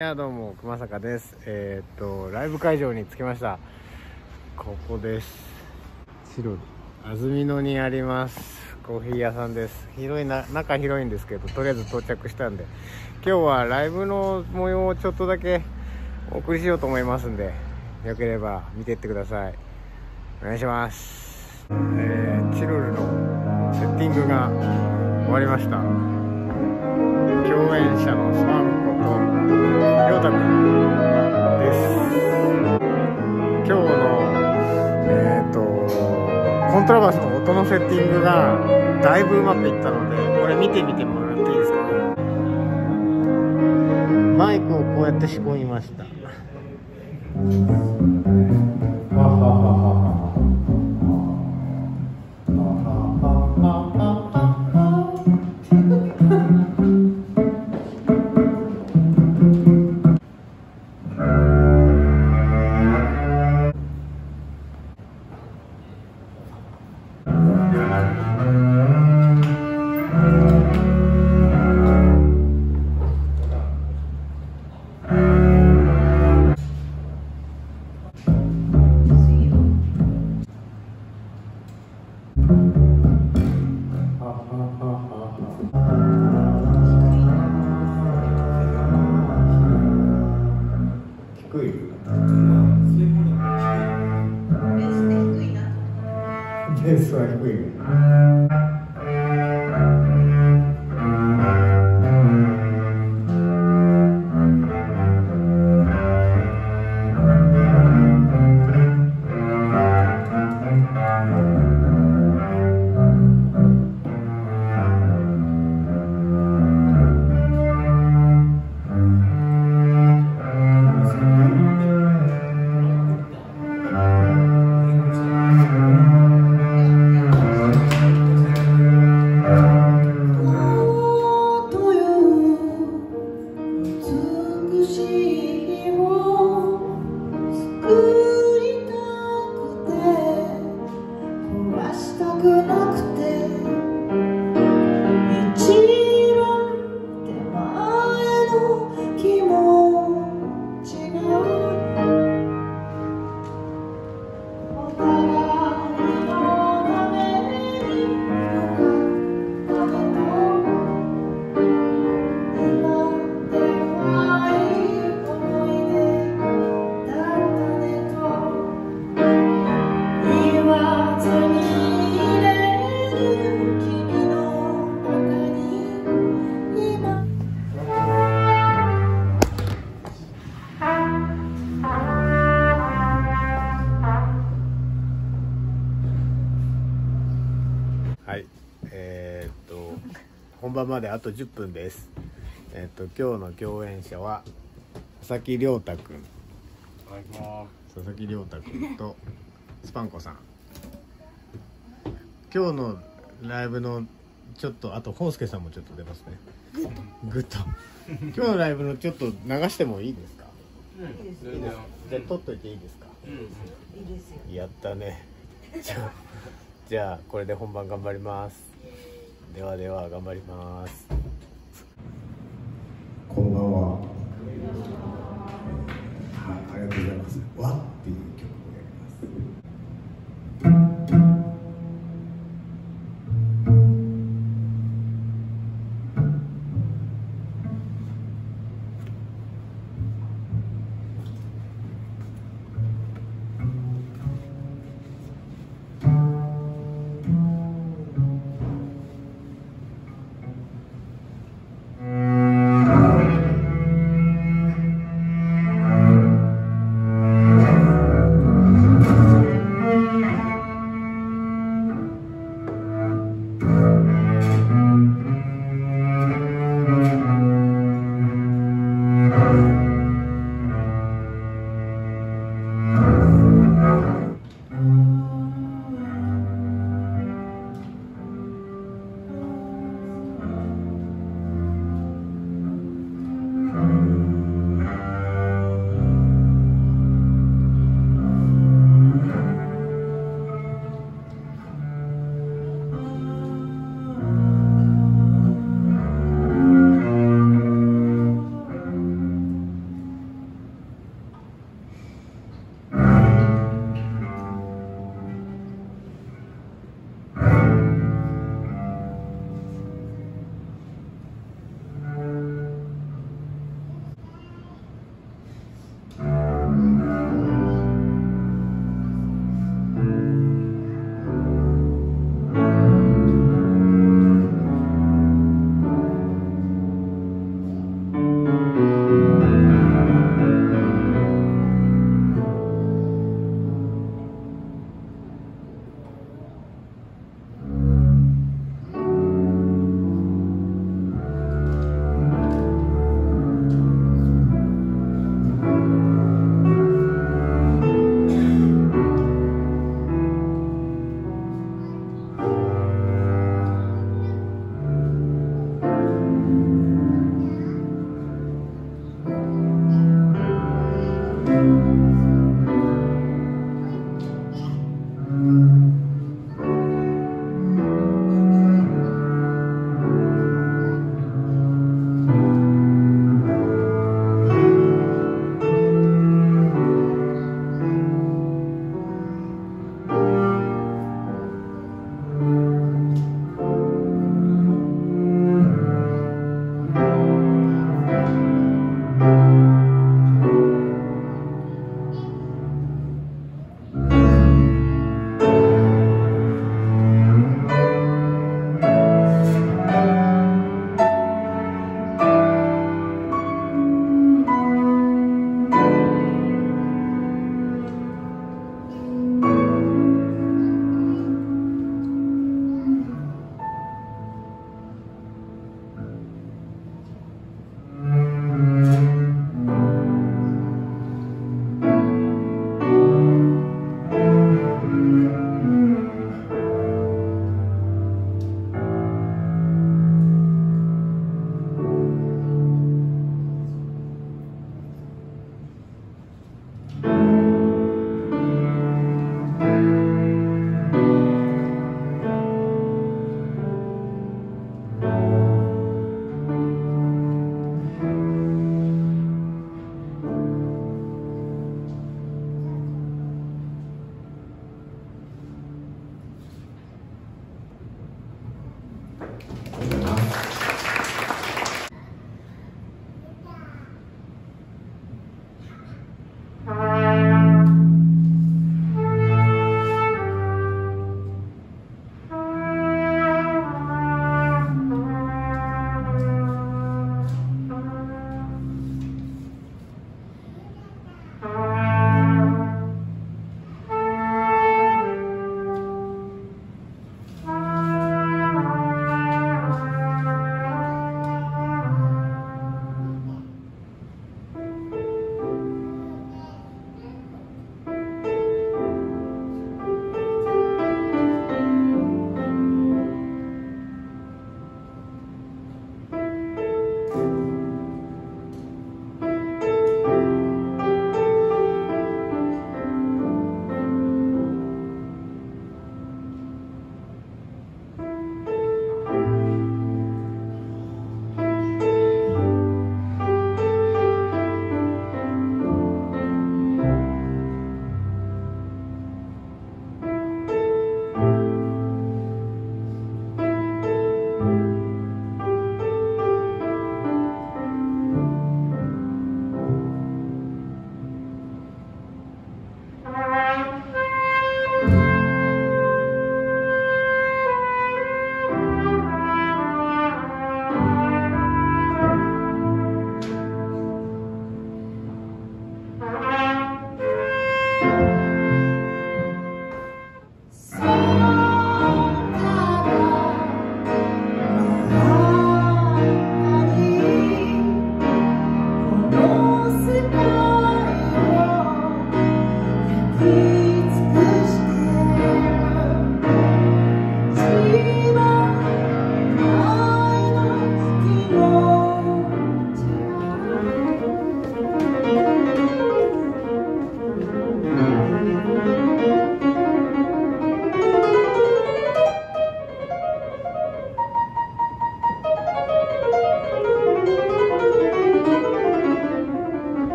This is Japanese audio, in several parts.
いやどうも熊坂です。えー、っとライブ会場に着きました。ここです。白安曇野にあります。コーヒー屋さんです。広いな中広いんですけどとりあえず到着したんで。今日はライブの模様をちょっとだけお送りしようと思いますんでよければ見ていってください。お願いします。えー、チロルのセッティングが終わりました。共演者のりょうたくんです。今日のえっ、とコントラバスの音のセッティングがだいぶうまくいったのでこれ見てみてもらっていいですか？マイクをこうやって仕込みました。低いベースは低い本番まであと10分です。えー、っと今日の共演者は佐々木亮太くん佐々木亮太くんとスパンコさん。今日のライブのちょっとあとホウスケさんもちょっと出ますね。グッと。今日のライブのちょっと流してもいいですか？いいですじゃあ撮っといていいですか？やったね。じゃあこれで本番頑張りますではでは頑張ります。こんばんは。はいありがとうございます。わっていう。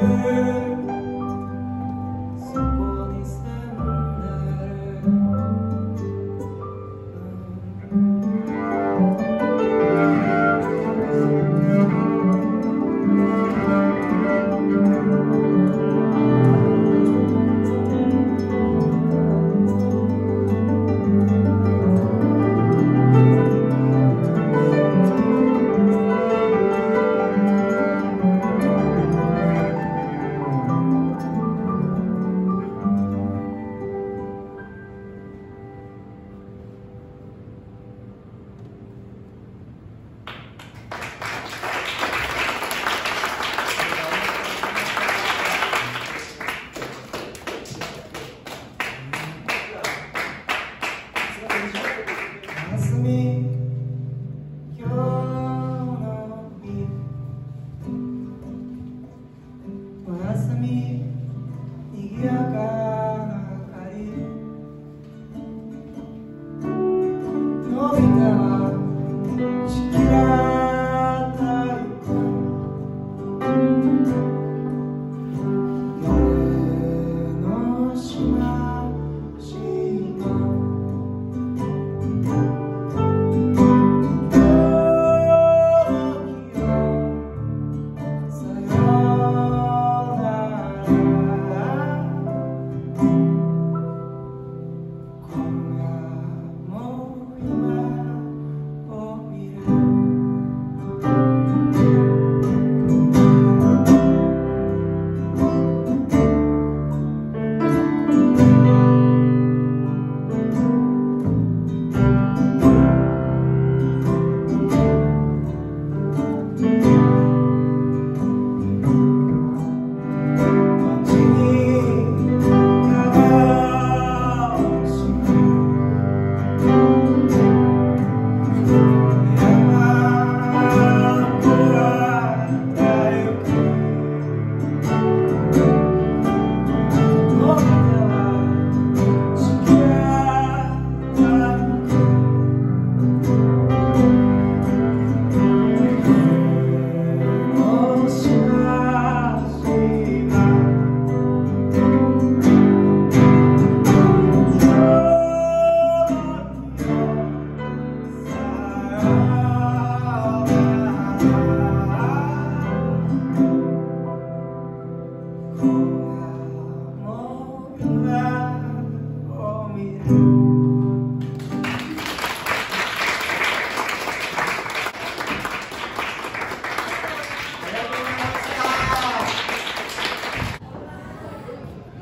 っ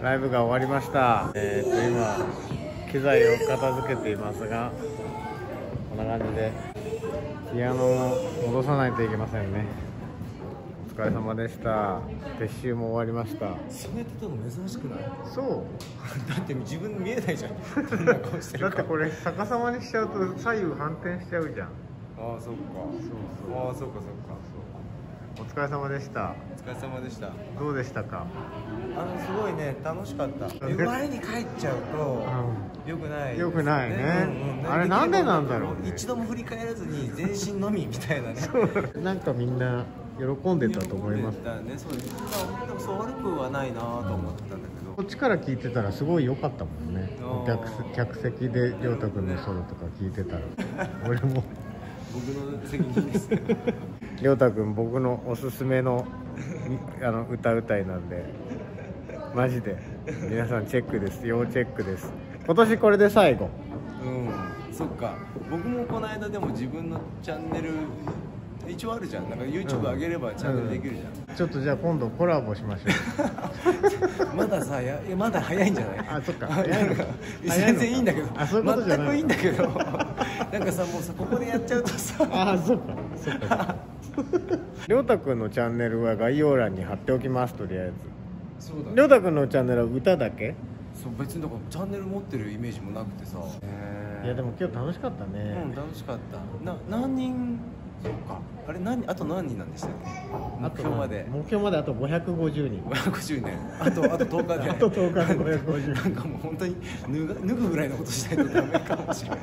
ライブが終わりました。えっ、と今機材を片付けていますがこんな感じでピアノも戻さないといけませんね。お疲れ様でした。撤収も終わりました。そうやって撮るの珍しくない？そう。だって自分見えないじゃん。どんだってこれ逆さまにしちゃうと左右反転しちゃうじゃん。ああそっか。そうそう。ああそっかそっかお疲れ様でした。お疲れ様でした。どうでしたか？あのすごいね楽しかった。うんで我に帰っちゃうとよくないよくないね。うんうん。あれなんでなんだろうね。一度も振り返らずに全身のみみたいなね。なんかみんな喜んでたと思います。そうです。でもそう悪くはないなと思ってたんだけど。こっちから聞いてたらすごい良かったもんね。客客席で亮太君のソロとか聞いてたら。俺も僕の責任です。亮太君僕のおすすめのあの歌うたいなんで。マジで。皆さんチェックです。要チェックです。今年これで最後。うん。そっか。僕もこの間でも自分のチャンネル一応あるじゃん。なんか YouTube 上げればチャンネルできるじゃん、ちょっとじゃあ今度コラボしましょう。まださやまだ早いんじゃない？あそっか。あ 早い全然いいんだけど。あそういうことじゃない全くいいんだけど。なんかさもうさここでやっちゃうとさ。ああそっか。そっか。亮太君のチャンネルは概要欄に貼っておきますとりあえず。そうだ亮太君のチャンネルは歌だけ？そう別にだからチャンネル持ってるイメージもなくてさ。いやでも今日楽しかったね、うん楽しかった。な何人そうか。あれ何あと何人なんでしたっけ？目標まで。目標まであと550人。550年あとあと10日で。あと10日で550なんかもう本当に脱が脱ぐぐらいのことしないとダメかもしれない。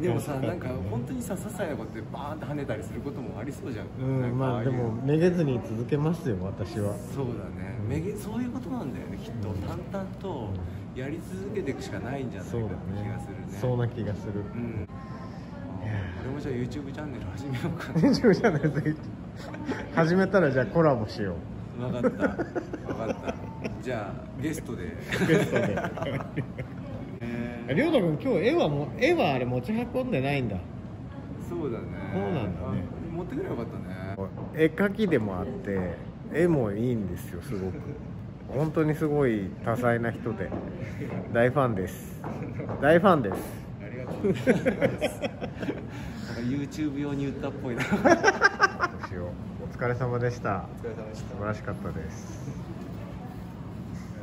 でもさなんか本当にさ些細なことでバーンって跳ねたりすることもありそうじゃん。うんまあでもめげずに続けますよ私は。そうだね。めげそういうことなんだよねきっと。淡々とやり続けていくしかないんじゃないかって気がね。するね。そうな気がする。うん俺もじゃあ YouTube チャンネル始めようかな。YouTube チャンネルぜひ始めたらじゃあコラボしよ分かった。分かった。じゃあゲストで。うゲストで。え亮太君今日絵はも絵はあれ持ち運んでないんだ。そうだね。そうなんだね。あ持ってくればよかったね。絵描きでもあって絵もいいんですよすごく。本当にすごい多彩な人で。大ファンです。大ファンです。ありがとうございます YouTube 用に言ったっぽいな。お疲どうしようお疲れ様でした。れ様でした。素晴らしかったです。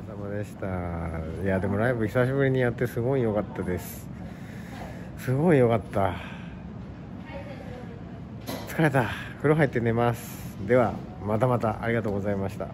お疲れ様でした。いやでもライブ久しぶりにやってすごい良かったです。すごい良かった。疲れた。風呂入って寝ます。ではまたまたありがとうございました